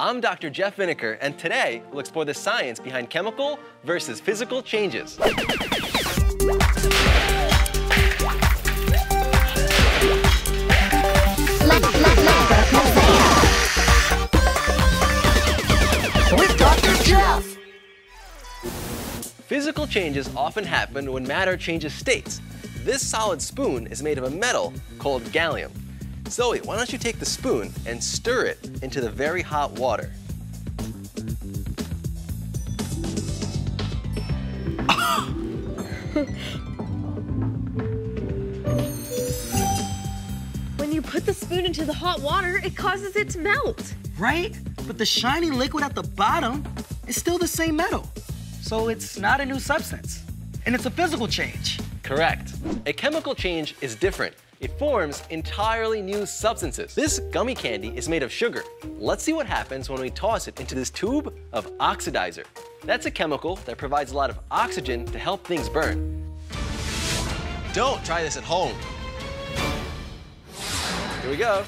I'm Dr. Jeff Vineker, and today we'll explore the science behind chemical versus physical changes. With Dr. Jeff. Physical changes often happen when matter changes states. This solid spoon is made of a metal called gallium. Zoe, why don't you take the spoon and stir it into the very hot water? When you put the spoon into the hot water, it causes it to melt. Right? But the shiny liquid at the bottom is still the same metal. So it's not a new substance. And it's a physical change. Correct. A chemical change is different. It forms entirely new substances. This gummy candy is made of sugar. Let's see what happens when we toss it into this tube of oxidizer. That's a chemical that provides a lot of oxygen to help things burn. Don't try this at home. Here we go.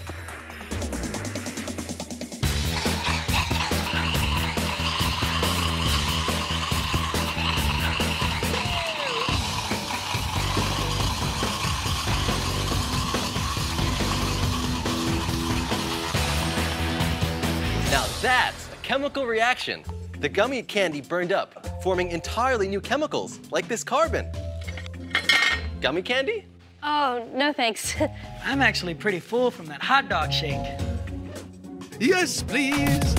That's a chemical reaction. The gummy candy burned up, forming entirely new chemicals, like this carbon. Gummy candy? Oh, no thanks. I'm actually pretty full from that hot dog shake. Yes, please.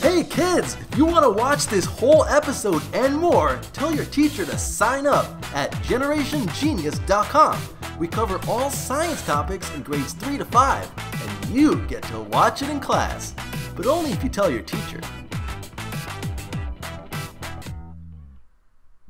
Hey kids, if you want to watch this whole episode and more, tell your teacher to sign up at generationgenius.com. We cover all science topics in grades 3 to 5, and you get to watch it in class. But only if you tell your teacher.